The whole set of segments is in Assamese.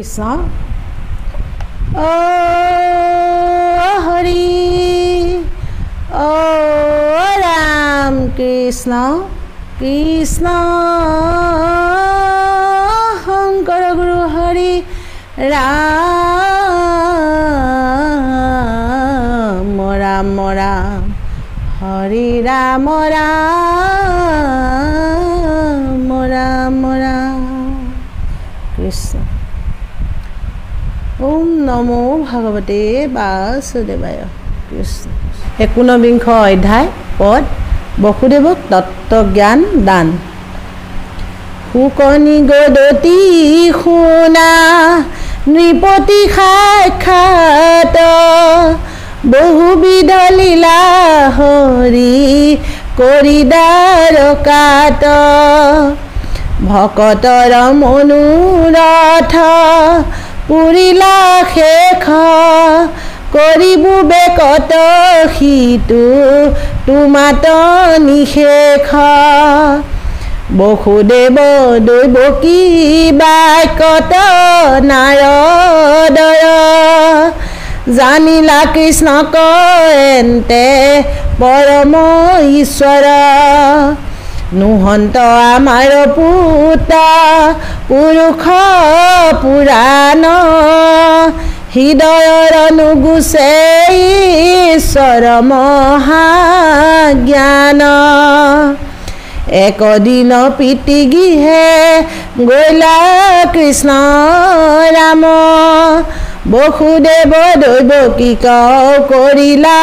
কৃষ্ণ অ হৰি অ ৰাম কৃষ্ণ কৃষ্ণ শংকৰ গুৰু হৰি ৰাম ৰাম ৰাম হৰি ৰাম ৰাম নমো ভগৱতে বাসুদেৱায়। কৃষ্ণ একোনবিংশ অধ্যায় পদ বসুদেৱক তত্ত্বজ্ঞান দান। শুকনি গদতি শুনা নৃপতি সাক্ষাৎ বহুবিধ লীলা হৰি কৰিদাৰ কাত। ভকতৰ মনোৰথ পুৰিলা শেষ কৰিব বেকত সিটো তোমাত নিশেষ বসুদেৱ দৈৱকী বাক্যত নাৰদৰ জানিলা কৃষ্ণক এন্তে পৰম ঈশ্বৰ। নুহন্ত আমাৰ পুতা পুৰুষ পুৰাণ। হৃদয়ৰ নুগুচে ঈশ্বৰ মহাজ্ঞান। একদিন পিতিগিহে গৈলা কৃষ্ণ ৰাম। বসুদেৱ দৈৱকীক কৰিলা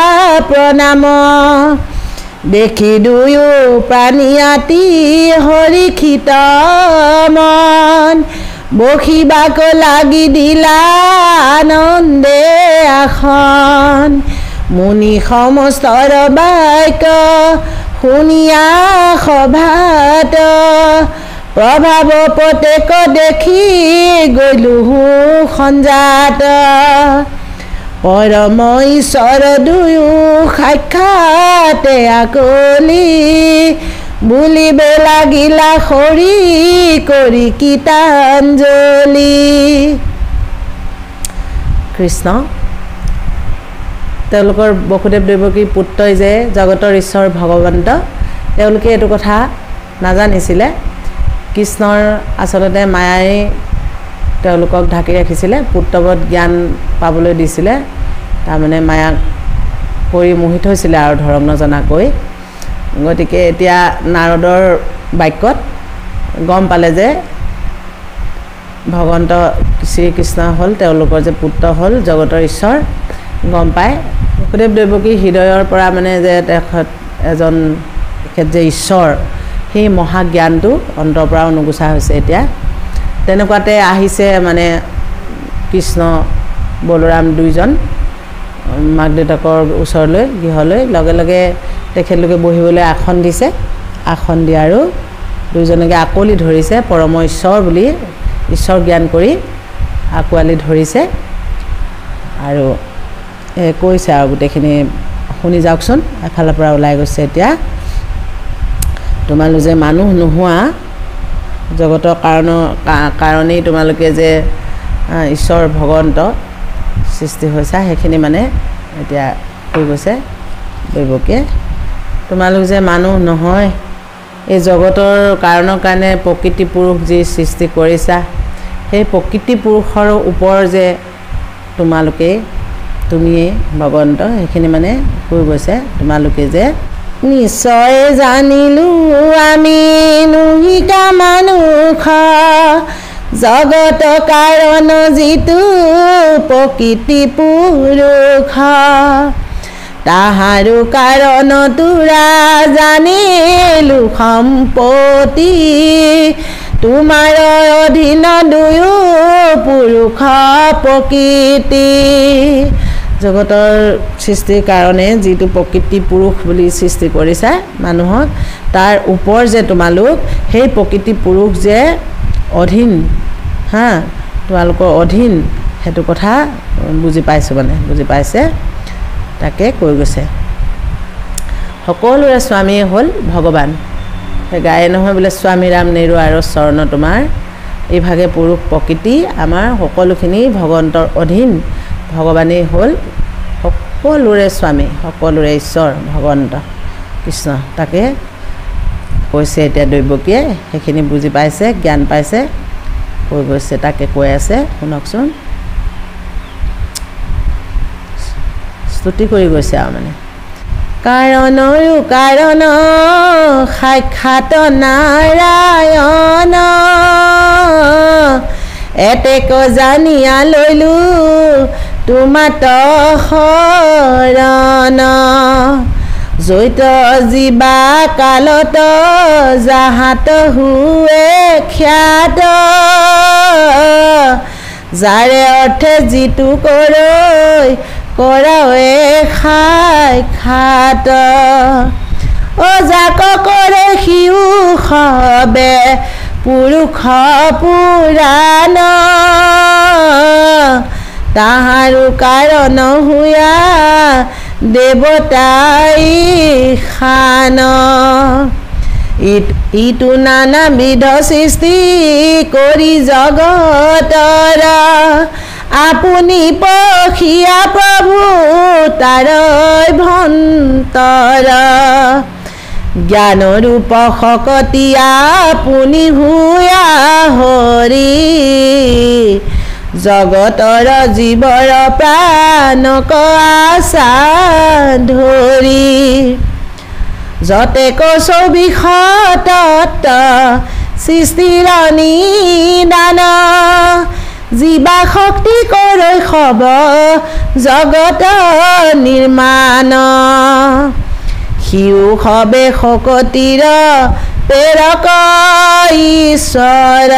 প্ৰণাম। দেখি দুয়ো প্ৰাণীয়াতি হৰিষিত মন বসিবাক লাগি দিলা আনন্দে আসন। মুনি সমস্তৰ বাক্য শুনিয়া সভাত। প্ৰভাৱ প্ৰত্যেক দেখি গলো সঞ্জাত। পৰম ঈশ্বৰ দুয়ো সাক্ষাতে আকলি বুলিব লাগিলা সৰি কৰি কীতাঞ্জলি কৃষ্ণ তেওঁলোকৰ বসুদেৱ দেৱকীৰ পুত্ৰই যে জগতৰ ঈশ্বৰ ভগৱন্ত তেওঁলোকে এইটো কথা নাজানিছিলে। কৃষ্ণৰ আচলতে মায়াই তেওঁলোকক ঢাকি ৰাখিছিলে পুত্ৰবধ জ্ঞান পাবলৈ দিছিলে। তাৰমানে মায়াক কৰি মোহি থৈছিলে আৰু ধৰক নজনাকৈ গতিকে এতিয়া নাৰদৰ বাক্যত গম পালে যে ভগৱন্ত শ্ৰীকৃষ্ণ হ'ল তেওঁলোকৰ যে পুত্ৰ হ'ল জগতৰ ঈশ্বৰ। গম পায়। বসুদেৱ দেৱকী হৃদয়ৰ পৰা মানে যে তেখেত এজন তেখেত যে ঈশ্বৰ সেই মহাজ্ঞানটো অন্তৰ পৰা অনুগোচা হৈছে এতিয়া। তেনেকুৱাতে আহিছে মানে কৃষ্ণ বলোৰাম দুইজন। মাক দেউতাকৰ ওচৰলৈ গৃহলৈ। লগে লগে তেখেতলোকে বহিবলৈ আসন দিছে। আসন দি আৰু দুইজনকে আকোৱালি ধৰিছে পৰম ঈশ্বৰ বুলি ঈশ্বৰ জ্ঞান কৰি আঁকোৱালি ধৰিছে। আৰু কৈছে আৰু গোটেইখিনি শুনি যাওকচোন এফালৰ পৰা ওলাই গৈছে এতিয়া। তোমালোক যে মানুহ নোহোৱা জগতৰ কাৰণৰ কাৰণেই তোমালোকে যে ঈশ্বৰ ভগৱন্ত সৃষ্টি হৈছা সেইখিনি মানে এতিয়া কৈ গৈছে দৈৱকীয়ে তোমালোক যে মানুহ নহয় এই জগতৰ কাৰণৰ কাৰণে প্ৰকৃতি পুৰুষ যি সৃষ্টি কৰিছা সেই প্ৰকৃতি পুৰুষৰ ওপৰ যে তোমালোকে তুমিয়েই ভগৱন্ত সেইখিনি মানে কৈ গৈছে। তোমালোকে যে নিশ্চয় জানিলোঁ আমি নুহিকা মানুহ জগত কাৰণ যিটো প্ৰকৃতি পুৰুষ তাহাৰো কাৰণ তোৰা জানিলো সম্পত্তি। তোমাৰ অধীন দুয়ো পুৰুষ প্ৰকৃতি। জগতৰ সৃষ্টিৰ কাৰণে যিটো প্ৰকৃতি পুৰুষ বুলি সৃষ্টি কৰিছা মানুহক তাৰ ওপৰ যে তোমালোক সেই প্ৰকৃতি পুৰুষ যে অধীন হা তোমালোকৰ অধীন সেইটো কথা বুজি পাইছোঁ মানে বুজি পাইছে? তাকে কৈ গৈছে। সকলোৰে স্বামী হ'ল ভগৱান। সেই গায়ে নহয় বোলে স্বামী ৰাম নেৰু আৰু চৰণ তোমাৰ। এইভাগে পুৰুষ প্ৰকৃতি আমাৰ সকলোখিনি ভগৱন্তৰ অধীন ভগৱানেই হ'ল সকলোৰে স্বামী সকলোৰে ঈশ্বৰ ভগৱন্ত কৃষ্ণ। তাকে কৈছে এতিয়া দৈৱকীয়ে সেইখিনি বুজি পাইছে জ্ঞান পাইছে কৈ গৈছে তাকে কৈ আছে শুনকচোন। স্তুতি কৰি গৈছে আৰু মানে। কাৰণৰো কাৰণ সাক্ষাৎ নাৰায়ণ এতেক জানিয়া লৈলো তোমাত শৰণ। জৈত জীৱা কালত জাহাত হুৱে খ্যাত। যাৰে অৰ্থে যিটো কৰৈ কৰাৱে সাক্ষাৎ অ যাক কৰে সিও সবে পুৰুষ পুৰাণ। তাহাৰো কাৰণ হুয়া দেৱতাই খান। ইটো নানাবিধ সৃষ্টি কৰি জগতৰ। আপুনি পখিয়া প্ৰভু তাৰ ভন্তৰ। জ্ঞানৰূপ শকতি আপুনি ভূয়া হৰি। জগতৰ জীৱৰ প্ৰাণক আশা ধৰি যতে কৌবিশ তত্ত সৃষ্টিৰ নিদান জীৱা শক্তি কৈ সব জগত নিৰ্মাণ। সিও সবে শকতিৰ প্ৰেৰক ঈশ্বৰ।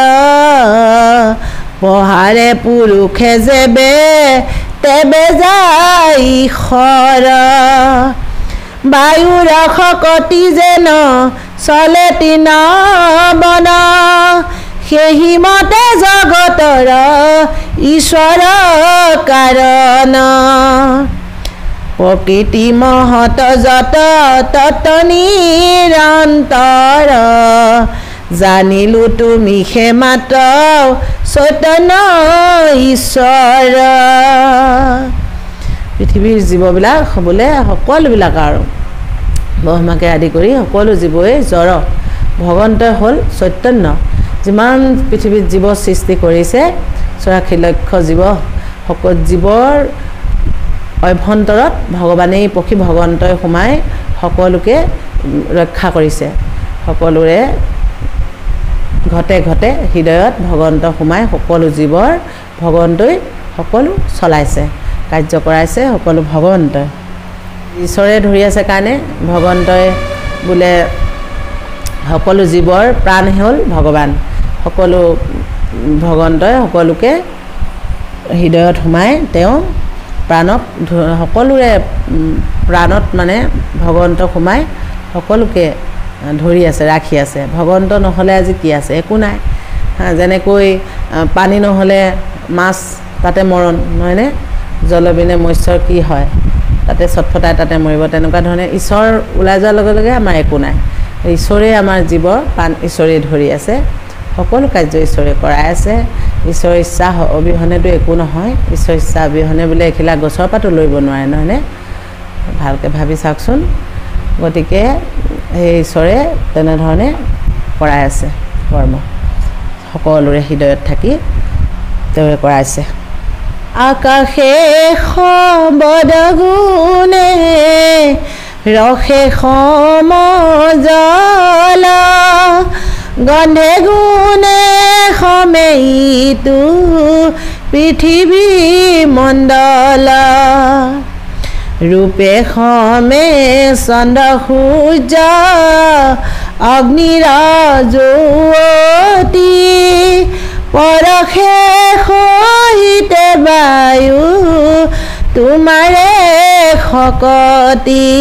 পহাৰে পুৰুষে যেবে তেবে যাই খৰ বায়ুৰ শকতি যেন চলে তিন বন। সেহি মতে জগতৰ ঈশ্বৰ কাৰণ। প্ৰকৃতি মহত যত তত নিৰন্তৰ। জানিলো তুমি মাত্ৰ চৈতন্য ঈশ্বৰ। পৃথিৱীৰ জীৱবিলাক বোলে সকলোবিলাক আৰু। ব্ৰহ্মাকে আদি কৰি সকলো জীৱই জড় ভগৱন্তই হ'ল চৈতন্য। যিমান পৃথিৱীত জীৱ সৃষ্টি কৰিছে চৌৰাশী লক্ষ জীৱ সকলো জীৱৰ অভ্যন্তৰত ভগৱানেই পক্ষী ভগৱন্তই সোমাই সকলোকে ৰক্ষা কৰিছে। সকলোৰে ঘতে ঘতে হৃদয়ত ভগৱন্ত সোমাই সকলো জীৱৰ ভগৱন্তই সকলো চলাইছে কাৰ্য কৰাইছে সকলো ভগৱন্তই। ঈশ্বৰে ধৰি আছে কাৰণে ভগৱন্তই বোলে সকলো জীৱৰ প্ৰাণ হ'ল ভগৱান। সকলো ভগৱন্তই সকলোকে হৃদয়ত সোমাই তেওঁ প্ৰাণক সকলোৰে প্ৰাণত মানে ভগৱন্তক সোমাই সকলোকে ধৰি আছে ৰাখি আছে। ভগৱন্ত নহ'লে আজি কি আছে? একো নাই। যেনেকৈ পানী নহ'লে মাছ তাতে মৰণ নহয়নে? জলবিনে মৎস্যৰ কি হয়? তাতে চটফটাই তাতে মৰিব। তেনেকুৱা ধৰণে ঈশ্বৰ ওলাই যোৱাৰ লগে লগে আমাৰ একো নাই। ঈশ্বৰেই আমাৰ জীৱৰ প্ৰাণ ঈশ্বৰেই ধৰি আছে। সকলো কাৰ্য ঈশ্বৰে কৰাই আছে। ঈশ্বৰৰ ইচ্ছা অবিহনেতো একো নহয়। ঈশ্বৰৰ ইচ্ছা অবিহনে বোলে এখিলা গছৰ পাতো লৰিব নোৱাৰে নহয়নে? ভালকৈ ভাবি চাওকচোন। গতিকে সেই ঈশ্বৰে তেনেধৰণে কৰাই আছে কৰ্ম। সকলোৰে হৃদয়ত থাকি তেওঁৱে কৰাইছে। আকাশে সবদগুণে ৰসে সমজল গন্ধে গুণে সমেইটো পৃথিৱী মণ্ডল। ৰূপে সমে চন্দ্ৰ সূৰ্য অগ্নিৰ জ্যোতি পৰশে সহিতে বায়ু তোমাৰে শকতি।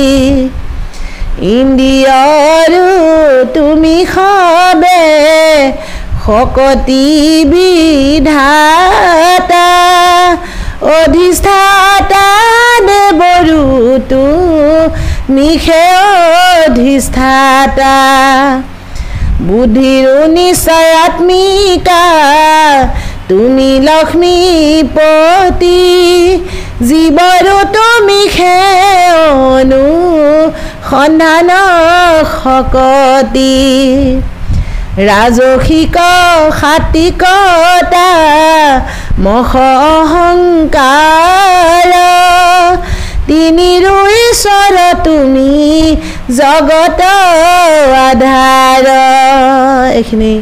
ইন্দ্ৰিয়ৰো তুমি সবে শকতি বিধাতা। অধিষ্ঠাতা দেৱৰোতো নিশে অধিষ্ঠাতা। বুদ্ধিৰো নিশ্চয়াত্মিকা তুমি লক্ষ্মীপতি। জীৱৰো তুমি সেৱনো সন্ধান শকতি। ৰাজসিক সাত্বিকতা মহ অহংকাৰ তিনিৰো ঈশ্বৰ তুমি জগত আধাৰ এইখিনি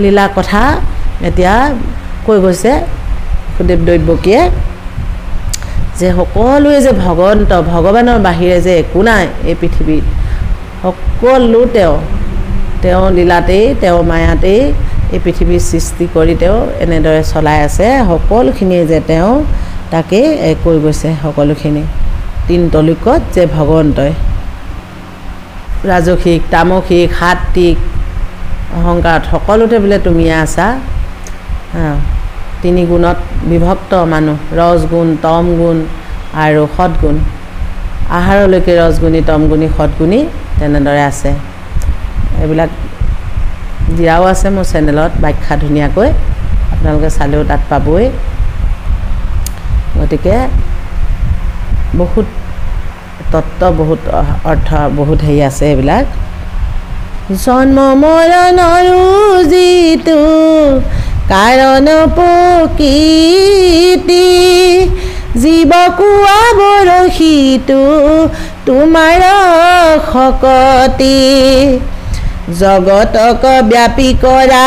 লীলা কথা এতিয়া কৈ গৈছে সুদেৱ দৈৱকীয়ে যে সকলোৱে যে ভগৱন্ত ভগৱানৰ বাহিৰে যে একো নাই এই পৃথিৱীত সকলো তেওঁ তেওঁ লীলাতেই তেওঁ মায়াতেই এই পৃথিৱীৰ সৃষ্টি কৰি তেওঁ এনেদৰে চলাই আছে। সকলোখিনিয়ে যে তেওঁ তাকেই কৈ গৈছে সকলোখিনি। তিনতলিকত যে ভগৱন্তই। ৰাজসিক তামসিক সাত্বিক অহংকাৰত সকলোতে বোলে তুমিয়ে আছা। তিনি গুণত বিভক্ত মানুহ ৰজগুণ তম গুণ আৰু সৎগুণ আহাৰলৈকে ৰজগুণী তমগুণী সৎগুণী তেনেদৰে আছে। এইবিলাক দিয়াও আছে মোৰ চেনেলত ব্যাখ্যা ধুনীয়াকৈ। আপোনালোকে চালেও তাত পাবই। গতিকে বহুত তত্ত্ব বহুত অৰ্থ বহুত হেৰি আছে এইবিলাক। জন্ম মৰণৰো যিটো কাৰণ প্ৰকৃতি জীৱ কোৱা বৰশীটো তোমাৰ শকতি। জগতক ব্যাপী কৰা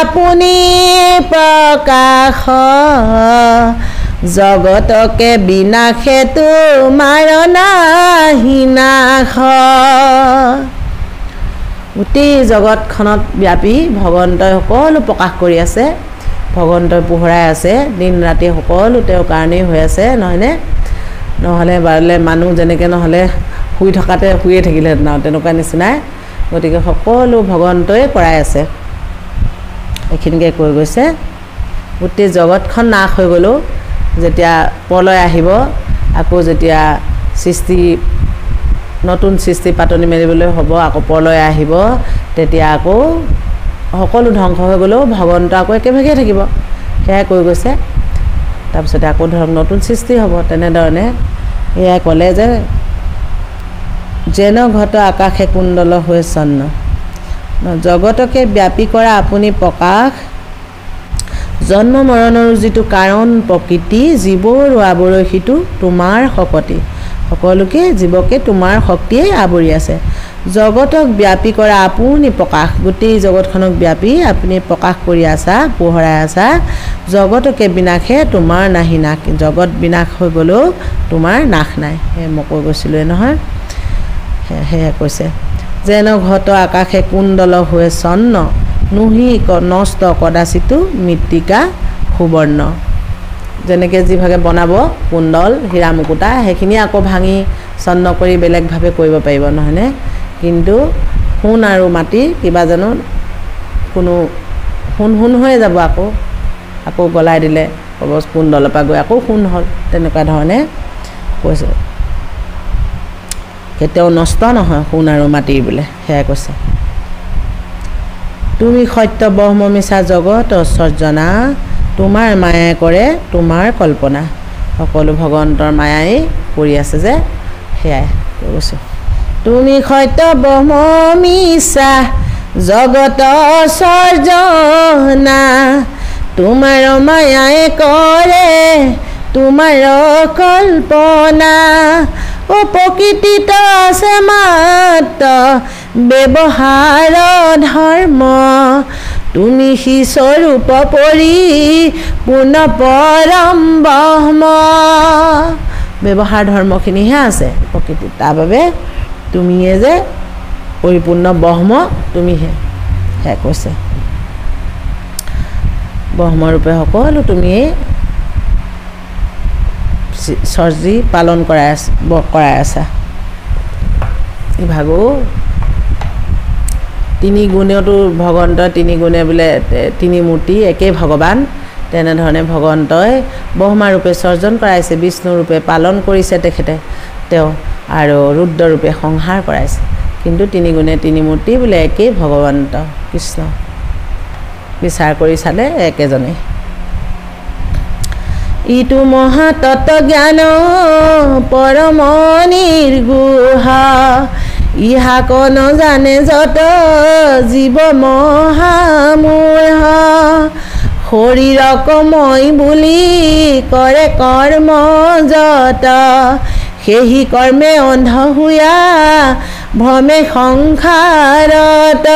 আপুনি প্ৰকাশ। জগতকে বিনাশে তোমাৰ নাহিনাশ গোটেই জগতখনত ব্যাপী ভগৱন্তই সকলো প্ৰকাশ কৰি আছে। ভগৱন্তই পোহৰাই আছে। দিন ৰাতি সকলো তেওঁৰ কাৰণেই হৈ আছে নহয়নে? নহ'লে বাৰলে মানুহ যেনেকৈ নহ'লে শুই থকাতে শুয়ে থাকিলেহেঁতেন আৰু তেনেকুৱা নিচিনাই। গতিকে সকলো ভগৱন্তই কৰাই আছে। এইখিনিকে কৈ গৈছে। গোটেই জগতখন নাশ হৈ গ'লেও যেতিয়া প্ৰলয় আহিব আকৌ যেতিয়া সৃষ্টি নতুন সৃষ্টি পাতনি মেলিবলৈ হ'ব আকৌ প্ৰলয় আহিব তেতিয়া আকৌ সকলো ধ্বংস হৈ গ'লেও ভগৱন্ত আকৌ একেভাগেই থাকিব। সেয়াই কৈ গৈছে। তাৰপিছতে আকৌ ধৰক নতুন সৃষ্টি হ'ব তেনেধৰণে। এয়াই ক'লে যে যেন ঘট আকাশে কুণ্ডল হৈ চন্ন জগতকে ব্যাপী কৰা আপুনি প্ৰকাশ। জন্ম মৰণৰো যিটো কাৰণ প্ৰকৃতি জীৱৰ আৱৰসীটো তোমাৰ শকতি সকলোকে জীৱকে তোমাৰ শক্তিয়ে আৱৰি আছে। জগতক ব্যাপী কৰা আপুনি প্ৰকাশ। গোটেই জগতখনক ব্যাপী আপুনি প্ৰকাশ কৰি আছা পোহৰাই আছা। জগতকে বিনাশে তোমাৰ নাহি নাশ জগত বিনাশ হৈ গ'লেও তোমাৰ নাশ নাই। সেই মই কৈ গৈছিলোঁৱে নহয়। সেয়ে কৈছে। যেন ঘট আকাশে কুণ্ডল হৈ চন্ন নুহি নষ্ট কদাচিতো মৃত্তিকা সুবৰ্ণ। যেনেকৈ যিভাগে বনাব কুণ্ডল হীৰা মুকুতা সেইখিনি আকৌ ভাঙি চন্ন কৰি বেলেগভাৱে কৰিব পাৰিব নহয়নে? কিন্তু সোণ আৰু মাটি কিবা জানো কোনো সোণ সোণ হৈয়ে যাব আকৌ। আকৌ গলাই দিলে কুণ্ডলৰ পৰা গৈ আকৌ সোণ হ'ল তেনেকুৱা ধৰণে কৈছে। কেতিয়াও নষ্ট নহয় সোণ আৰু মাটিৰ বোলে সেয়াই কৈছে। তুমি সত্য ব্ৰহ্ম মিছা জগত সৰ্জনা তোমাৰ মায়াই কৰে তোমাৰ কল্পনা। সকলো ভগৱন্তৰ মায়াই কৰি আছে যে সেয়াই কৈ গৈছোঁ। তুমি সত্য ব্ৰহ্ম মিছা জগত সৰ্জনা তোমাৰ মায়াই কৰে তোমাৰ কল্পনা। ও প্ৰকৃতিত আছে মাত্ৰ। ব্যৱহাৰ ধৰ্ম তুমি সি স্বৰূপ পৰি পূৰ্ণ পৰম ব্ৰহ্ম। ব্যৱহাৰ ধৰ্মখিনিহে আছে প্ৰকৃতিত তাৰ বাবে তুমিয়ে যে পৰিপূৰ্ণ ব্ৰহ্ম তুমিহে। সেয়া কৈছে। ব্ৰহ্মৰূপে সকলো তুমিয়েই চৰ্জি পালন কৰাই আছ কৰাই আছা। ইভাগো তিনি গুণেওতো ভগৱন্তই তিনি গুণে বোলে তিনি মূৰ্তি একেই ভগৱান। তেনেধৰণে ভগৱন্তই ব্ৰহ্মাৰূপে সৰ্জন কৰাইছে বিষ্ণুৰূপে পালন কৰিছে তেখেতে তেওঁ আৰু ৰুদ্ৰৰূপে সংহাৰ কৰাইছে। কিন্তু তিনি গুণে তিনি মূৰ্তি বোলে একেই ভগৱন্ত কৃষ্ণ। বিচাৰ কৰি চালে একেজনেই। ইটো মহাতত্ব জ্ঞান পৰম নিৰ্গুহা ইহাক নজানে যত জীৱ মহামূঢ়। শৰীৰক মই বুলি কৰে কৰ্ম যত। সেহি কৰ্মে অন্ধ হোৱা ভ্ৰমে সংসাৰত।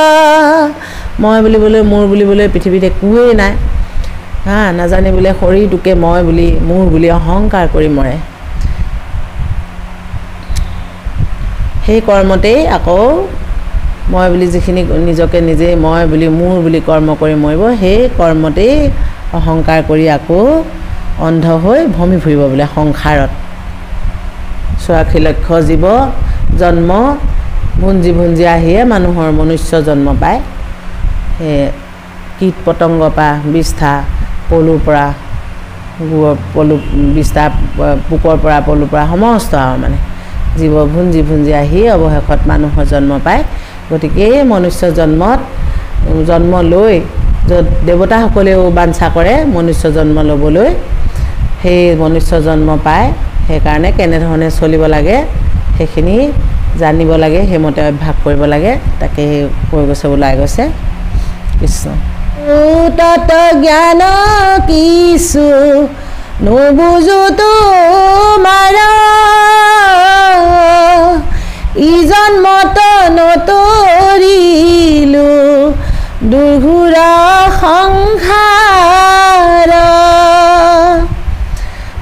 মই বুলিবলৈ মোৰ বুলিবলৈ পৃথিৱীত একোৱেই নাই। হা নাজানি বোলে শৰীৰটোকে মই বুলি মোৰ বুলি অহংকাৰ কৰি মৰে। সেই কৰ্মতেই আকৌ মই বুলি যিখিনি নিজকে নিজেই মই বুলি মোৰ বুলি কৰ্ম কৰি মৰিব সেই কৰ্মতেই অহংকাৰ কৰি আকৌ অন্ধ হৈ ভ্ৰমি ফুৰিব বোলে সংসাৰত। চৌৰাশী লক্ষ জীৱ জন্ম ভুঞ্জি ভুঞ্জি আহিয়ে মানুহৰ মনুষ্য জন্ম পায়। সেই কীট পতংগৰ পৰা বিষ্ঠা পলুৰ পৰা পলু বিষ্ঠা পোকৰ পৰা পলুৰ পৰা সমস্ত আৰু মানে জীৱ ভুঞ্জি ভুঞ্জি আহি অৱশেষত মানুহৰ জন্ম পায়। গতিকে এই মনুষ্য জন্মত জন্ম লৈ য'ত দেৱতাসকলেও বাঞ্ছা কৰে মনুষ্য জন্ম ল'বলৈ সেই মনুষ্য জন্ম পায়। সেইকাৰণে কেনেধৰণে চলিব লাগে সেইখিনি জানিব লাগে সেইমতে অভ্যাস কৰিব লাগে তাকে কৈ গৈছে ওলাই গৈছে কৃষ্ণ। তত জ্ঞান কিছু নুবুজো তোমাৰ। ই জন্মত নতৰিলো দুৰ্ঘুৰা সংসাৰ।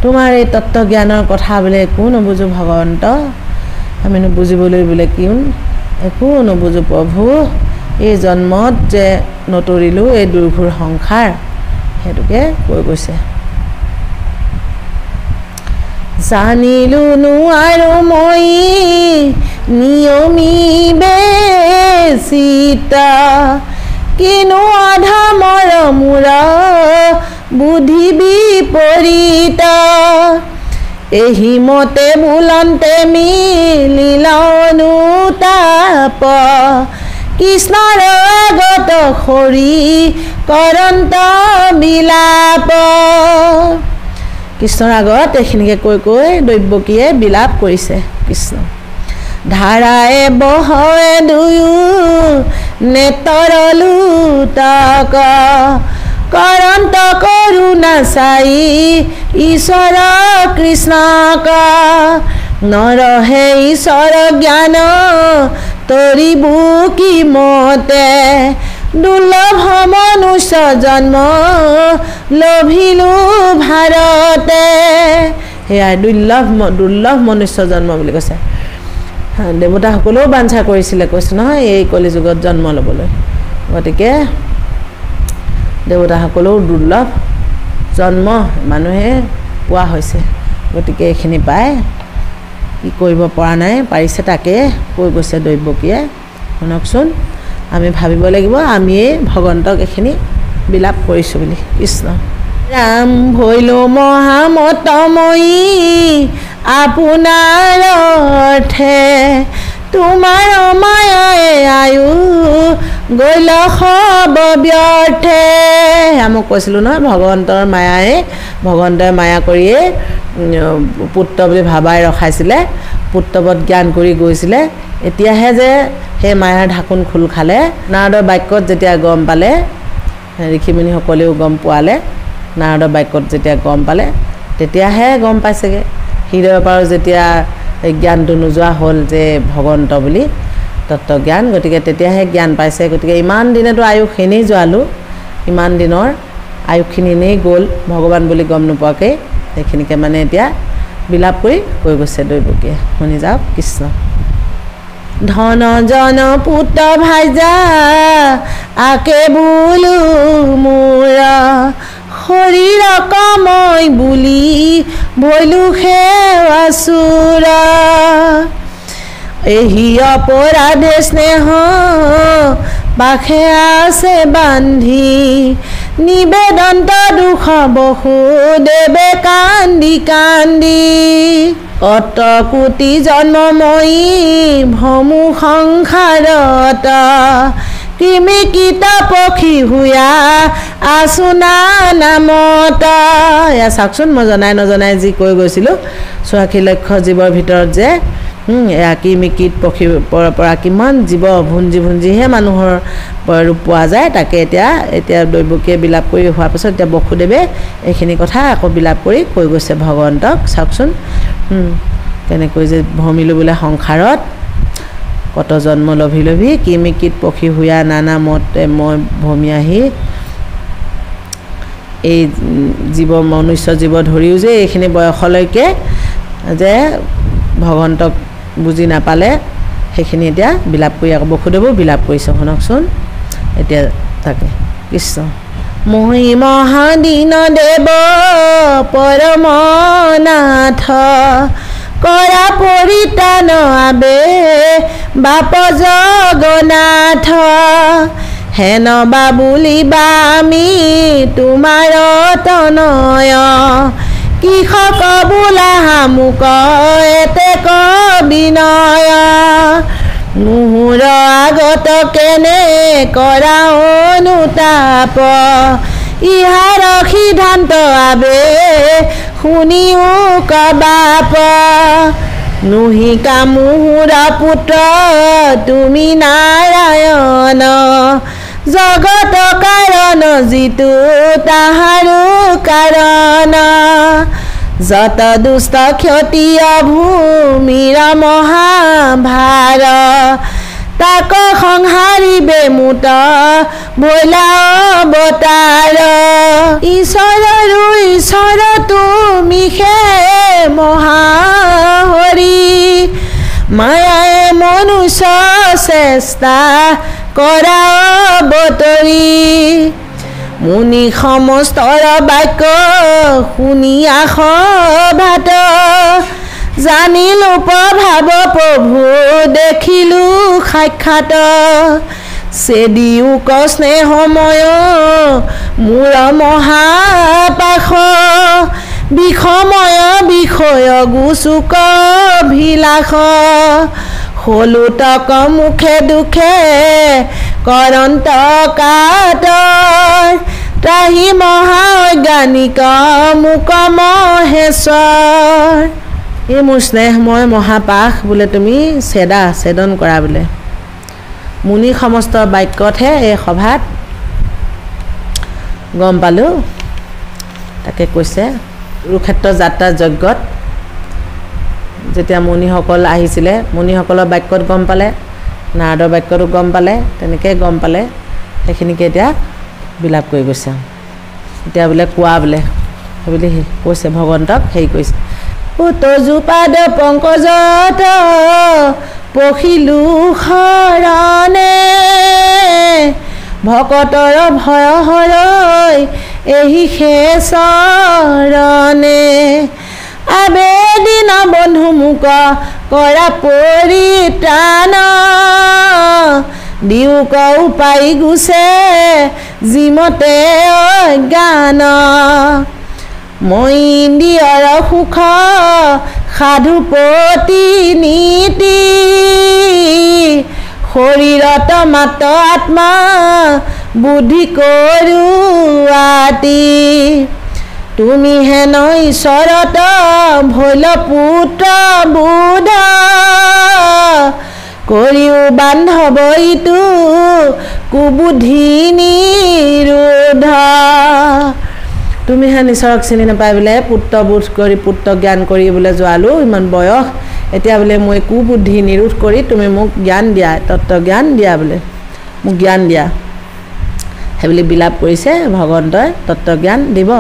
তোমাৰ এই তত্ত্বজ্ঞানৰ কথা বোলে একো নুবুজো ভগৱন্ত। আমি নুবুজিবলৈ বোলে কিন একো নুবুজো প্ৰভু। এই জন্মত যে নতৰিলোঁ এই দুৰ্ঘুৰ সংসাৰ সেইটোকে কৈ গৈছে। জানিলো নোৱাৰো মই নিয়মী বেচিতা কিনো আধা মৰ মূৰা বুদ্ধি বিপৰীতা। এহি মতে বোলন্তে মিলিলনুতাপ কৃষ্ণৰ আগত সৰি কৰন্ত বিলাপ। কৃষ্ণৰ আগত এইখিনিকে কৈ কৈ দৈৱকীয়ে বিলাপ কৰিছে কৃষ্ণ। ধাৰাই বহয়ে দুয়ো নেতৰলো তাক কৰন্ত কৰোণা চাই ঈশ্বৰ কৃষ্ণক। নৰহে ঈশ্বৰ জ্ঞান তৰিবু কি মতে দুৰ্লভ মনুষ্য জন্ম লভিলো ভাৰতে। সেয়াই দুৰ্লভ দুৰ্লভ মনুষ্য জন্ম বুলি কৈছে। দেৱতাসকলেও বাঞ্ছা কৰিছিলে কৈছে নহয় এই কলিযুগত জন্ম ল'বলৈ। গতিকে দেৱতাসকলেও দুৰ্লভ জন্ম মানুহে পোৱা হৈছে। গতিকে এইখিনি পাই কি কৰিব পৰা নাই পাৰিছে তাকে কৈ গৈছে দৈৱকীয়ে। শুনকচোন আমি ভাবিব লাগিব আমিয়েই ভগৱন্তক এইখিনি বিলাপ কৰিছোঁ বুলি। কৃষ্ণ। ৰাম ভৈলো মহামতময়ী আপোনাৰ অৰ্থে তোমাৰ মায়াই আয়ু গৈল সব ব্যৰ্থে মোক কৈছিলোঁ নহয় ভগৱন্তৰ মায়াই ভগৱন্তই মায়া কৰিয়েই পুত্ৰ বুলি ভাবাই ৰখাইছিলে পুত্ৰবধ জ্ঞান কৰি গৈছিলে। এতিয়াহে যে সেই মায়াৰ ঢাকোন খোল খালে নাৰদৰ বাক্যত যেতিয়া গম পালে ঋষিমুনিসকলেও গম পোৱালে নাৰদৰ বাক্যত যেতিয়া গম পালে তেতিয়াহে গম পাইছেগৈ। হৃদয়ৰ পৰাও যেতিয়া জ্ঞানটো নোযোৱা হ'ল যে ভগৱন্ত বুলি তত্ত্বজ্ঞান। গতিকে তেতিয়াহে জ্ঞান পাইছে। গতিকে ইমান দিনেতো আয়ুস এনেই যোৱালোঁ। ইমান দিনৰ আয়ুসখিনি এনেই গ'ল ভগৱান বুলি গম নোপোৱাকৈ। সেইখিনিকে মানে এতিয়া বিলাপ কৰি কৈ গৈছে দৈৱকীয়ে। শুনি যাওক কৃষ্ণ। ধন জন পুত ভাইজা আকে বোলো মোৰ শৰীৰক মই বুলি ভৈলো সেৱাচুৰ এহি অপৰাধে স্নেহ বাসে আছে বান্ধি নিবেদন্ত দুখ বসুদেৱে কান্দি কান্দি। অত কোটি জন্মময়ী ভমু সংসাৰত কিমিকিত পক্ষী হুয়া আচুনা নামত। এয়া চাওকচোন মই জনাই নজনাই যি কৈ গৈছিলোঁ। চৌৰাশী লক্ষ জীৱৰ ভিতৰত যে এয়া কিমিকিত পক্ষীৰ পৰা পৰা কিমান জীৱ ভুঞ্জি ভুঞ্জিহে মানুহৰ ৰূপ পোৱা যায় তাকে এতিয়া এতিয়া দৈৱকীয়ে বিলাপ কৰি হোৱাৰ পাছত এতিয়া বসুদেৱে এইখিনি কথা আকৌ বিলাপ কৰি কৈ গৈছে ভগৱন্তক। চাওকচোন কেনেকৈ যে ভ্ৰমিলোঁ বোলে সংসাৰত। কত জন্ম লভি লভি কিমিকিত পক্ষী হুয়া নানা মতে মই ভ্ৰমি আহি এই জীৱ মনুষ্য জীৱ ধৰিও যে এইখিনি বয়সলৈকে যে ভগৱন্তক বুজি নাপালে সেইখিনি এতিয়া বিলাপ কৰি আকৌ বসুদেৱো বিলাপ কৰিছে শুনকচোন। এতিয়া তাকে কৃষ্ণ। মহি মহাদিন দেৱ পৰমনাথ। কৰা পৰিতান আবে বাপ জগনাথ হেন বাবুলিবা আমি তোমাৰ তনয়। কৃষক বোলা হামুক এতে বিনয়। মুহুৰ আগত কেনে কৰা অনুতাপ? ইহাৰ সিদ্ধান্ত আবে শুনিও কবাপ নুহিকা মুহুৰ পুত্ৰ তুমি নাৰায়ণ জগত কাৰণ যিটো তাহাৰো কাৰণ যত দুষ্ট ক্ষতি ভূমিৰ মহাভাৰ তাক সংহাৰিবে মুত বৈলা অৱতাৰ ঈশ্বৰৰো ঈশ্বৰ তুমিহে মহাহৰি। মায়াই মনুষ্য চেষ্টা কৰা বতৰি মুনি সমস্তৰ বাক্য শুনি আস ভাত জানিলো প্ৰভাৱ প্ৰভু দেখিলো সাক্ষাৎ। চেদিও কস্নে সময় মোৰ মহাপাশ। বিষময় বিষয় গুচুক ভিলাস হলুতক মুখে দুখে কৰন্ত কাত। ত্ৰাহি মহাজ্ঞানিক মুক মহেশ্বৰ এই মোৰ স্নেহময় মহাপাশ বোলে তুমি চেদা ছেদন কৰা বোলে। মুনি সমস্ত বাক্যতহে এই সভাত গম পালোঁ। তাকে কৈছে কুৰুক্ষেত্ৰ যাত্ৰা যজ্ঞত যেতিয়া মুনিসকল আহিছিলে মুনিসকলৰ বাক্যত গম পালে নাৰদৰ বাক্যতো গম পালে তেনেকৈ গম পালে সেইখিনিকে এতিয়া বিলাপ কৰি গৈছে। এতিয়া বোলে কোৱা বোলে সেইবুলি কৈছে ভগৱন্তক হেৰি কৰিছে। পুতজোপাদ পংকজত পখিলো শৰণে। ভকতৰ ভয় হৰৈ এহি চৰণে। আবেদিন বন্ধু মোক কৰা পৰিত্ৰাণ। দিওক উপায় গুচে যিমতে অজ্ঞান। মই ইন্দিয়ৰ সুখ সাধু পতি নীতি শৰীৰত মাত আত্মা বুদ্ধি কৰোৱাতি তুমি হেন ঈশ্বৰত ভৈল পুত্ৰ বুধ। কৰিও বান্ধৱ ইটো কুবুদ্ধি নিৰোধ। তুমিহে ঈশ্বৰক চিনি নাপাই বোলে পুত্ৰ বোধ কৰি পুত্ৰ জ্ঞান কৰি বোলে যোৱালোঁ ইমান বয়স। এতিয়া বোলে মই কুবুদ্ধি নিৰোধ কৰি তুমি মোক জ্ঞান দিয়া তত্ত্ব জ্ঞান দিয়া বোলে। মোক জ্ঞান দিয়া। সেইবুলি বিলাপ কৰিছে ভগৱন্তই তত্ত্ব জ্ঞান দিব।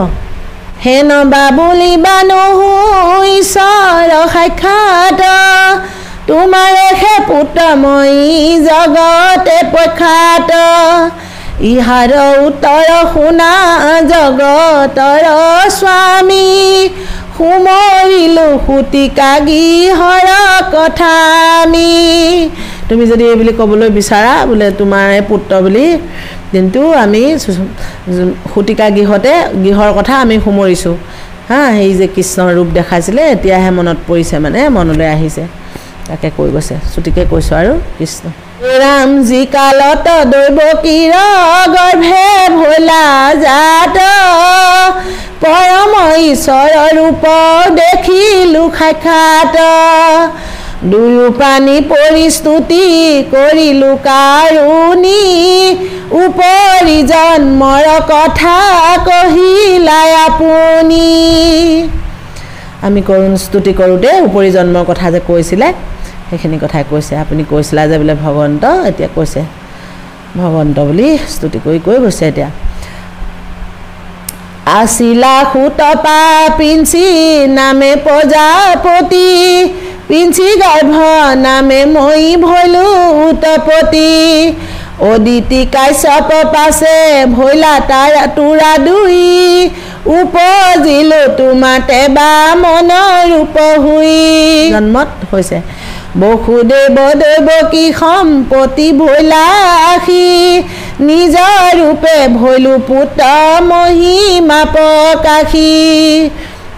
হেন বাবুলি বানুহু ঈশ্বৰ সাক্ষাৎ তোমাৰে হে পুত্ৰময়ী জগতে প্ৰখ্যাত। ইহাৰ উত্তৰ শুনা জগতৰ স্বামী। সুমৰিলো সুতিকা গৃহৰ কথা আমি তুমি যদি এই বুলি ক'বলৈ বিচাৰা বোলে তোমাৰ পুত্ৰ বুলি কিন্তু আমি সুতিকা গৃহতে গৃহৰ কথা আমি সুমৰিছোঁ। হা সেই যে কৃষ্ণৰ ৰূপ দেখাইছিলে এতিয়াহে মনত পৰিছে মানে মনলৈ আহিছে। তাকে কৈ গৈছে। চুটিকে কৈছোঁ আৰু কৃষ্ণ। ৰামজী কালত দৈৱকীৰ গৰ্ভে ভোলা জাত। পৰম ঈশ্বৰ ৰূপ দেখিলো সাক্ষাৎ। দুয়ো প্ৰাণী পৰিস্তুতি কৰিলো কাৰুণী। উপৰি জন্মৰ কথা কহিলাই আপুনি। আমি কৰোণ স্তুতি কৰোঁতে উপৰি জন্মৰ কথা যে কৈছিলে সেইখিনি কথাই কৈছে। আপুনি কৈছিলা যে বোলে ভগৱন্ত এতিয়া কৈছে ভগৱন্ত বুলি স্তুতি কৰি কৈ গৈছে এতিয়া। আছিলা সুতপা পিঞ্চি নামে প্ৰজাপতি পিঞ্চি গৰ্ভ নামে মই ভৈলো উতপতি অদিতি কাশ্যপ পাছে ভৈলা তাৰ তোৰা দুই উপজিলো তোমাতে বা মনৰ ৰূপ হুই। জন্মত হৈছে। বসুদেৱ দেৱকী সম্পত্তি ভৈলাসী নিজৰ ৰূপে ভৈলো পুত্ৰ মহিমা প্ৰকাশী।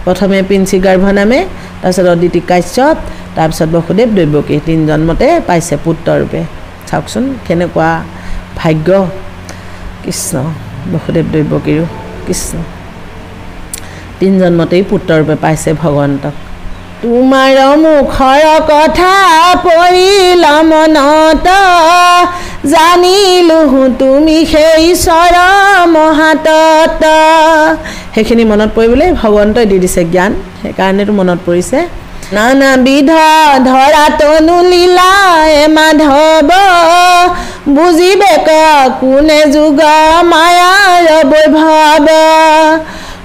প্ৰথমে পিঞ্চি গৰ্ভ নামে তাৰপিছত অদিতি কাশ্যপ তাৰপিছত বসুদেৱ দৈৱকী। তিনি জন্মতে পাইছে পুত্ৰৰূপে চাওকচোন কেনেকুৱা ভাগ্য। কৃষ্ণ বসুদেৱ দৈৱকীৰো কৃষ্ণ। তিনি জন্মতেই পুত্ৰৰূপে পাইছে ভগৱন্তক। তোমাৰ মুখৰ কথা পৰিল মনত জানিলো তুমি সেই চৰ মহাতত সেইখিনি মনত পৰিবলৈ ভগৱন্তই দি দিছে জ্ঞান সেইকাৰণেতো মনত পৰিছে। নানাবিধ ধৰা তনু লীলা মাধৱ। বুজিবে কোনে যুগ মায়াৰ বৈভৱ?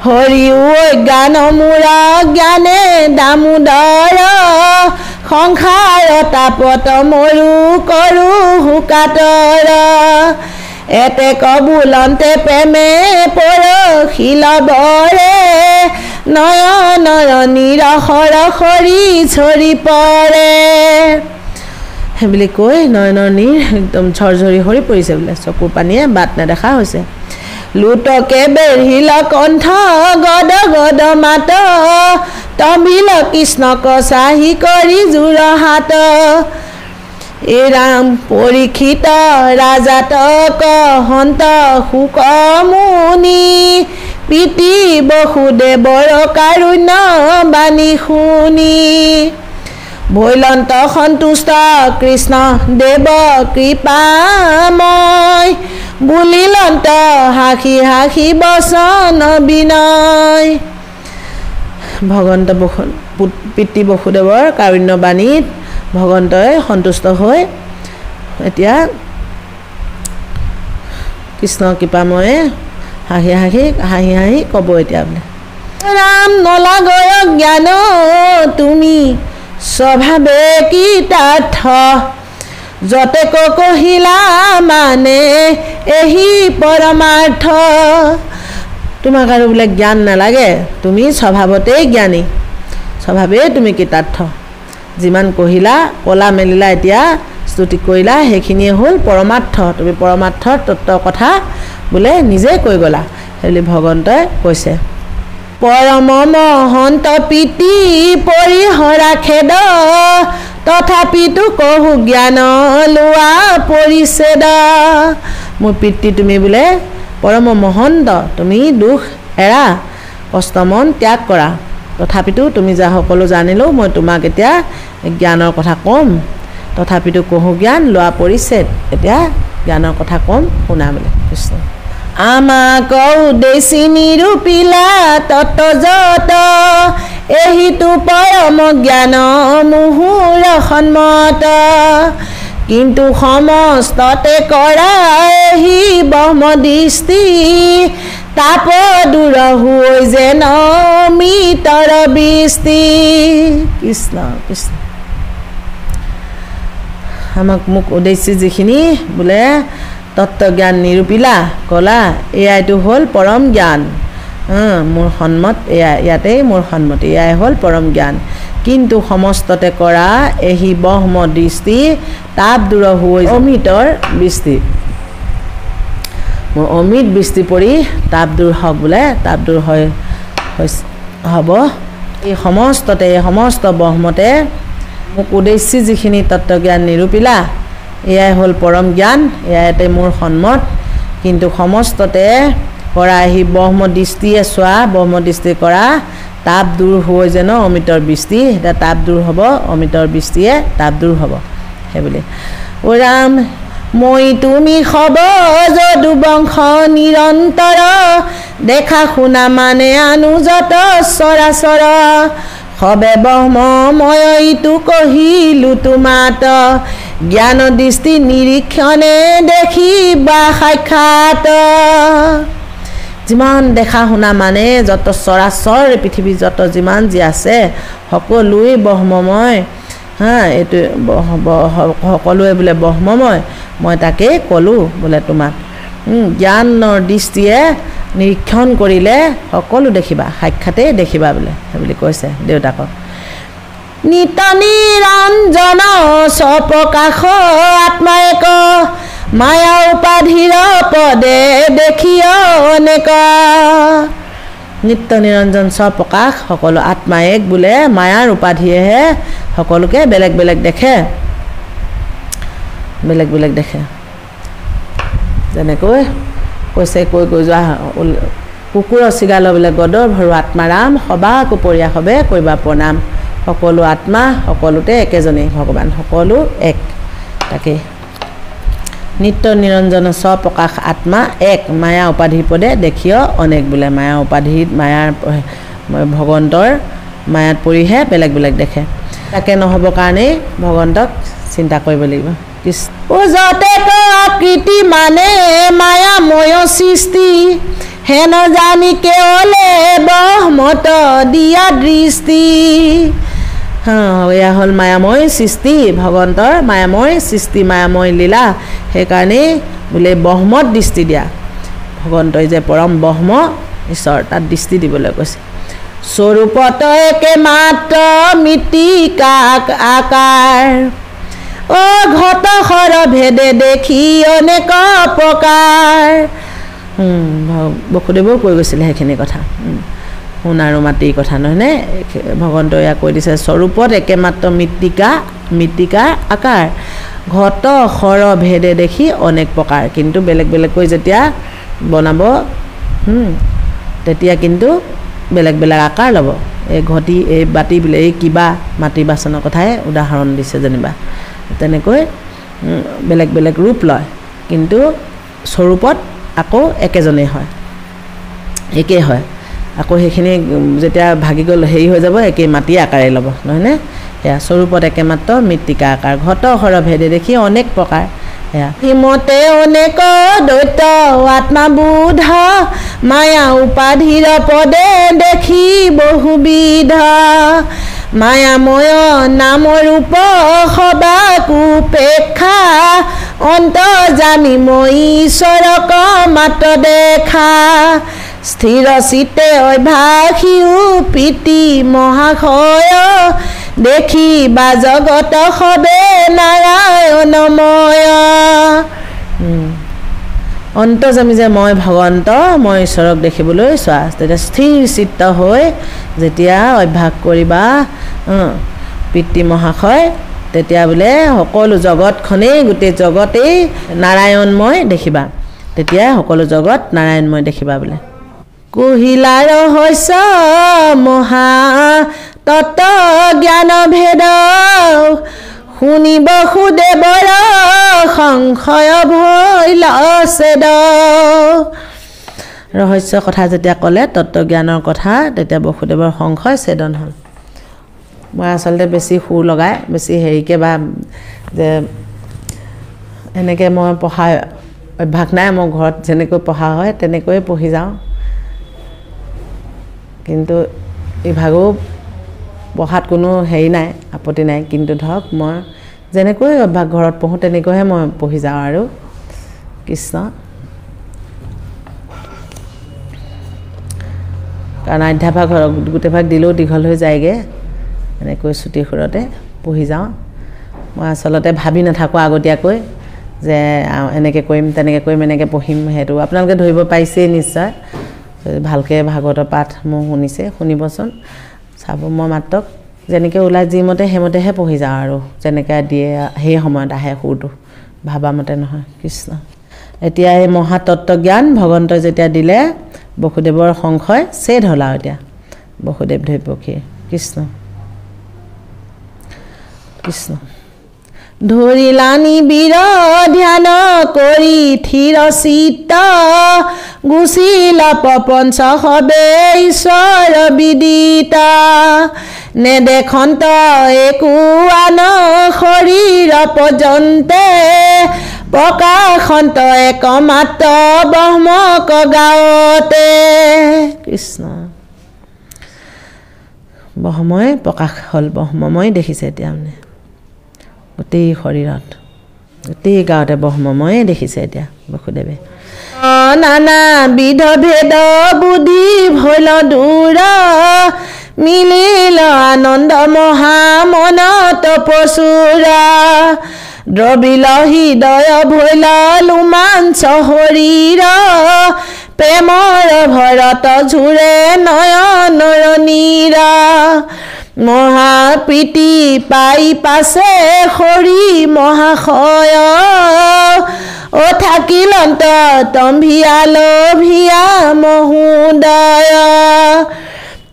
হৰি জ্ঞান মূৰ জ্ঞানে দামোদৰ। সংসাৰ তাপত মৰু কৰো শুকাতৰ। এতে কবুলন্তে প্ৰেমে পৰশিল বৰে। নয়নৰ নিৰসৰ সৰি চৰি পৰে। সেইবুলি কৈ নয়নৰ নীৰ একদম ঝৰঝৰি সৰি পৰিছে বোলে। চকুৰ পানীয়ে বাট নেদেখা হৈছে। লুটকে বেঢ়িল কণ্ঠ গদ গদ মাত। তমিল কৃষ্ণক চাহি কৰি জোৰ হাত। এই ৰাম পৰীক্ষিত ৰাজাতক সন্ত শুক মুনি। পিতি বসুদেৱৰ কাৰুণ্য বাণী শুনি। ভৈলন্ত সন্তুষ্ট কৃষ্ণ দেৱ কৃপাময়। বুলিলন্ত হাসি হাসি বচন বিনয় ভগৱন্ত বসু পিতৃ বসুদেৱৰ কাৰুণ্যবাণীত ভগৱন্তই সন্তুষ্ট হৈ এতিয়া কৃষ্ণ কৃপাময়ে হাঁহি হাঁহি হাঁহি হাঁহি ক'ব এতিয়া বোলে। ৰাম নলাগয় জ্ঞান তুমি স্বভাৱে কীতাৰ্থ যতে কহিলা মানে এহি পৰমাৰ্থ। তোমাক আৰু বোলে জ্ঞান নালাগে তুমি স্বভাৱতেই জ্ঞানী। স্বভাৱেই তুমি কীতাৰ্থ। যিমান কহিলা ক'লা মেলিলা এতিয়া স্তুতি কৰিলা সেইখিনিয়ে হ'ল পৰমাৰ্থ। তুমি পৰমাৰ্থৰ তত্ত্বৰ কথা বোলে নিজেই কৈ গ'লা সেইবুলি ভগৱন্তই কৈছে। পৰম মহন্ত পিতি পৰিহৰা খেদ তথাপিতো কহু জ্ঞান লোৱা পৰিছেদ। মোৰ পিতৃ তুমি বোলে পৰম মহন্ত তুমি দুখ এৰা কষ্ট মন ত্যাগ কৰা। তথাপিতো তুমি যা সকলো জানিলেও মই তোমাক এতিয়া জ্ঞানৰ কথা ক'ম। তথাপিতো কহু জ্ঞান লোৱা পৰিছেদ এতিয়া জ্ঞানৰ কথা ক'ম শুনা বোলে। কৃষ্ণ। আমাক উদ্দেশী নিৰূপিলা তত যত এহিটো পৰম জ্ঞান মুহুৰ সন্মত। কিন্তু সমস্ততে কৰা এহি ব্ৰহ্ম দৃষ্টি তাপ দূৰ হৈ যেন মিতৰ বৃষ্টি। কৃষ্ণ কৃষ্ণ। আমাক মোক উদ্দেশ্যি যিখিনি বোলে তত্ত্বজ্ঞান নিৰূপিলা ক'লা এয়াইটো হ'ল পৰম জ্ঞান। মোৰ সন্মত এয়া ইয়াতেই মোৰ সন্মত এয়াই হ'ল পৰম জ্ঞান। কিন্তু সমস্ততে কৰা এহি ব্ৰহ্ম দৃষ্টি তাপ দূৰ হৈ অমিতৰ বৃষ্টি। মোৰ অমিত বৃষ্টি পৰি তাপ দূৰ হওক বোলে তাপ দূৰ হৈ হ'ব। এই সমস্ততে এই সমস্ত ব্ৰহ্মতে মোক উদ্দেশ্যি যিখিনি তত্ত্বজ্ঞান নিৰূপিলা এয়াই হ'ল পৰম জ্ঞান এয়াইতে মোৰ সন্মত। কিন্তু সমস্ততে কৰা আহি ব্ৰহ্ম দৃষ্টিয়ে চোৱা ব্ৰহ্ম দৃষ্টি কৰা তাপ দূৰ হৈ যেন অমিতৰ বৃষ্টি এতিয়া তাপ দূৰ হ'ব অমিতৰ বৃষ্টিয়ে তাপ দূৰ হ'ব। সেইবুলি অ' ৰাম মই তুমি হব যদু বংশ নিৰন্তৰ দেখা শুনা মানে আনুজত চৰাচৰ সবে ব্ৰহ্মময় ইটো কহিলো তোমাত জ্ঞান দৃষ্টি নিৰীক্ষণে দেখিবা সাক্ষাৎ। যিমান দেখা শুনা মানে যত চৰাচৰ পৃথিৱীত যত যিমান যি আছে সকলোৱে ব্ৰহ্মময়। হা এইটো ব- ব- সকলোৱে বোলে ব্ৰহ্মময় মই তাকেই ক'লোঁ বোলে তোমাক। জ্ঞানৰ দৃষ্টিয়ে নিৰীক্ষণ কৰিলে সকলো দেখিবা সাক্ষাতেই দেখিবা বোলে সেইবুলি কৈছে দেউতাকক। নিত নিৰঞ্জন স্বপ্ৰকাশ আত্মায়েক মায়া উপাধিৰ পদে দেখিয় অনেক। নিত্য নিৰঞ্জন স্বপ্ৰকাশ সকলো আত্মা এক বোলে মায়াৰ উপাধিয়েহে সকলোকে বেলেগ বেলেগ দেখে। বেলেগ বেলেগ দেখে। যেনেকৈ কৈছে কৈ কৈ যোৱা কুকুৰৰ চিগাল বোলে গদৰ ভৰু আত্মাৰাম সবা কুপৰীয়া সবে কৰিবা প্ৰণাম। সকলো আত্মা সকলোতে একেজনেই ভগৱান সকলো এক। তাকেই নিত্য নিৰঞ্জন স্বপ্ৰকাশ আত্মা এক। মায়া উপাধি পদে দেখিয় অনেক বোলে। মায়া উপাধিত মায়াৰ ভগৱন্তৰ মায়াত পৰিহে বেলেগ বেলেগ দেখে। তাকে নহ'বৰ কাৰণেই ভগৱন্তক চিন্তা কৰিব লাগিব। আকৃতি মানে মায়াময় সৃষ্টি। হেন জানি কেৱলে ব্ৰহ্মত দিয়া দৃষ্টি। এয়া হ'ল মায়াময় সৃষ্টি ভগৱন্তৰ মায়াময় সৃষ্টি মায়াময় লীলা। সেইকাৰণেই বোলে ব্ৰহ্মত দৃষ্টি দিয়া। ভগৱন্তই যে পৰম ব্ৰহ্ম ঈশ্বৰ তাত দৃষ্টি দিবলৈ কৈছে। স্বৰূপত একে মাত্ৰ মৃত্তিকা আকাৰ? অ ঘট সৰ ভেদে দেখি অনেক ভ- বসুদেৱেও কৈ গৈছিলে সেইখিনি কথা। সোণ আৰু মাটিৰ কথা নহয়নে? ভগৱন্তই ইয়াক কৈ দিছে স্বৰূপত একে মাত্ৰ মৃত্তিকা মৃত্তিকাৰ আকাৰ। ঘট সৰ ভেদে দেখি অনেক প্ৰকাৰ কিন্তু বেলেগ বেলেগকৈ যেতিয়া বনাব তেতিয়া কিন্তু বেলেগ বেলেগ আকাৰ ল'ব। এই ঘটি এই বাতি বোলে এই কিবা মাটিৰ বাচনৰ কথাই উদাহৰণ দিছে যেনিবা। তেনেকৈ বেলেগ বেলেগ ৰূপ লয় কিন্তু স্বৰূপত আকৌ একেজনেই হয়। একেই হয়। আকৌ সেইখিনি যেতিয়া ভাগি গ'ল হেৰি হৈ যাব একেই মাটি আকাৰে ল'ব নহয়নে সেয়া স্বৰূপত একে মাত্ৰ মৃত্তিকা আকাৰ ঘট সৰ ভেদে দেখি অনেক প্ৰকাৰ সেয়া। হিমতে অনেক দৈত্য আত্মাবোধ মায়া উপাধিৰ পদে দেখি বহুবিধ মায়াময় নাম ৰূপ সবাকুপেক্ষা অন্ত জানি মই ঈশ্বৰক মাত দেখা। স্থিৰ চিতে অভ্যাসীও প্ৰীতি মহাশয় দেখি বা জগত সবে নাৰায়ণময় উম। অন্তজামী যে মই ভগৱন্ত মই ঈশ্বৰক দেখিবলৈ চোৱা। তেতিয়া স্থিৰ চিত্ত হৈ যেতিয়া অভ্যাস কৰিবা পিতৃ মহাশয় তেতিয়া বোলে সকলো জগতখনেই গোটেই জগতেই নাৰায়ণময় দেখিবা। তেতিয়াই সকলো জগত নাৰায়ণময় দেখিবা বোলে। কুহিলা ৰহস্য মহা তত্ত জ্ঞান ভেদ। শুনিব সুদেৱৰ সংশয় ভৈল চেদ ৰহস্য কথা যেতিয়া ক'লে তত্ত্বজ্ঞানৰ কথা তেতিয়া বসুদেৱৰ সংশয় ছেদন হ'ল। মই আচলতে বেছি সুৰ লগাই বেছি হেৰিকৈ বা যে এনেকৈ মই পঢ়া অভ্যাস নাই মোৰ ঘৰত যেনেকৈ পঢ়া হয় তেনেকৈয়ে পঢ়ি যাওঁ। কিন্তু ইভাগেও পঢ়াত কোনো হেৰি নাই আপত্তি নাই। কিন্তু ধৰক মই যেনেকৈ অভ্যাস ঘৰত পঢ়োঁ তেনেকৈহে মই পঢ়ি যাওঁ আৰু। কৃষ্ণ। কাৰণ অধ্যাভাগ গোটেইভাগ দিলেও দীঘল হৈ যায়গৈ। এনেকৈ চুটি সুৰতে পঢ়ি যাওঁ। মই আচলতে ভাবি নাথাকোঁ আগতীয়াকৈ যে এনেকৈ কৰিম তেনেকৈ কৰিম এনেকৈ পঢ়িম সেইটো আপোনালোকে ধৰিব পাৰিছেই নিশ্চয়। ভালকৈ ভাগৱতৰ পাঠ মোৰ শুনিছে শুনিবচোন। চাব মই মাত্ৰক। যেনেকৈ ওলাই যিমতে সেইমতেহে পঢ়ি যাওঁ আৰু যেনেকৈ দিয়ে সেই সময়ত আহে সুৰটো। ভাবামতে নহয় কৃষ্ণ। এতিয়া এই মহাতত্ব জ্ঞান ভগৱন্তই যেতিয়া দিলে বসুদেৱৰ সংশয় ছেদ হ'ল আৰু এতিয়া। বসুদেৱ দৈৱকীৰ কৃষ্ণ। কৃষ্ণ। ধৰিলানি বীৰ ধ্যান কৰি থিৰ চিত্ত গুচিল প্ৰপঞ্চ সবে ঈশ্বৰ বিদিত। নেদেখন্ত একো আন শৰীৰ পৰ্যন্তে প্ৰকাশন্ত একমাত্ৰ ব্ৰহ্মক গাঁৱতে কৃষ্ণ। ব্ৰহ্মই প্ৰকাশ হ'ল ব্ৰহ্মময় দেখিছে এতিয়া মানে। গোটেই শৰীৰত গোটেই গাঁৱতে ব্ৰহ্মময়ে দেখিছে এতিয়া বসুদেৱে। নানা বিধ ভেদ বুদ্ধি ভৈল দূৰ মিলিল আনন্দ মহা মনত প্ৰচুৰ। দ্ৰবিল হৃদয় ভৈল লোমাঞ্চ শৰীৰ প্ৰেমৰ ভৰত ঝুৰে নয়নৰ নীৰা মহাপ্ৰীতি পাই পাছে হৰি মহাশয়। অ থাকিলন্ত তম্ভিয়া লভিয়া মহোদয়।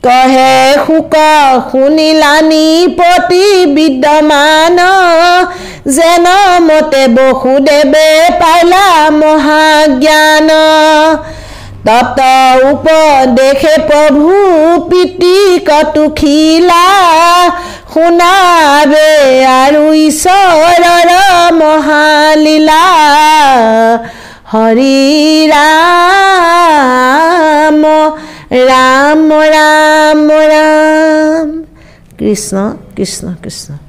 কহে শোক শুনিলানি প্ৰতি বিদ্যমান। যেন মতে বসুদেৱে পাইলা মহাজ্ঞান। তত উপদেশে প্ৰভু প্ৰীতি কটুখিলা শুনাবে আৰু ঈশ্বৰৰ মহালীলা। হৰি ৰাম ৰাম ৰাম ৰাম কৃষ্ণ কৃষ্ণ কৃষ্ণ।